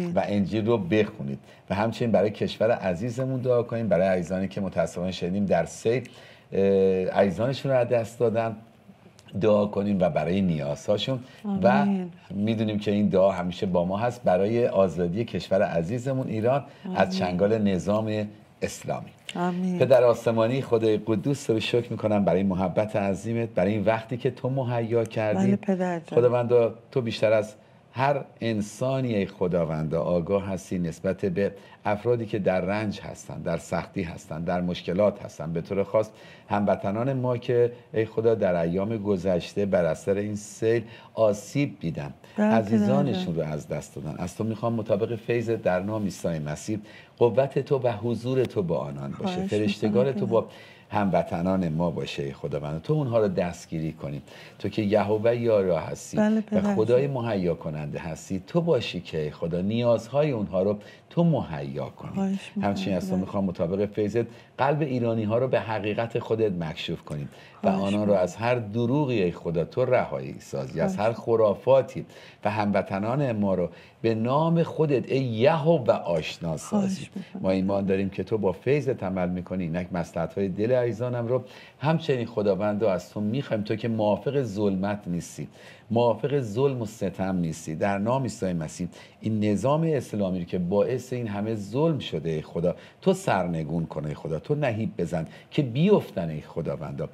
و انجیل رو بخونید. و همچنین برای کشور عزیزمون دعا کنیم. برای عزیزانی که متاسفانه شدیم در سیل عزیزانشون رو از دست دادن. دعا کنیم و برای نیازهاشون. و می‌دونیم که این دعا همیشه با ما هست. برای آزادی کشور عزیزمون ایران از چنگال نظام اسلامی. آمین. پدر آسمانی خدای قدوس رو شکر می‌کنم برای محبت عظیمت برای این وقتی که تو مهیا کردی. بله. خداوندا تو بیشتر از هر انسانی ای خداوندا آگاه هستی نسبت به افرادی که در رنج هستند در سختی هستند در مشکلات هستند به طور خاص هموطنان ما که ای خدا در ایام گذشته بر اثر این سیل آسیب دیدن. بله، عزیزانشون رو از دست دادن. از تو می‌خوام مطابق فیض در نام عیسی مسیح قوت تو و حضور تو با آنان باشه. می‌کنم تو با هموطنان ما باشه خداوند. تو اونها رو دستگیری کنی. تو که یهوه یارا هستی بله، و خدای مهیا کننده هستی تو باشی که خدا نیازهای اونها رو تو مهیا کنی. همچنین از تو. می‌خوام مطابق فیضت قلب ایرانی ها رو به حقیقت خودت مکشوف کنیم و آنان رو از هر دروغی خدا تو رهایی سازی. از هر خرافاتی و هموطنان ما رو به نام خودت ای یهو و آشنا سازی. ما ایمان داریم که تو با فیضت عمل می‌کنی. اینک مصلحت های دل عزیزانم رو همچنین خداوند رو از تو می‌خوایم. تو که موافق ظلمت نیستی. موافق ظلم و ستم نیستی. در نام عیسی مسیح این نظام اسلامی رو که باعث این همه ظلم شده خدا تو سرنگون کنه خدا. تو نهیب بزن که بیفتن ای خداوندا.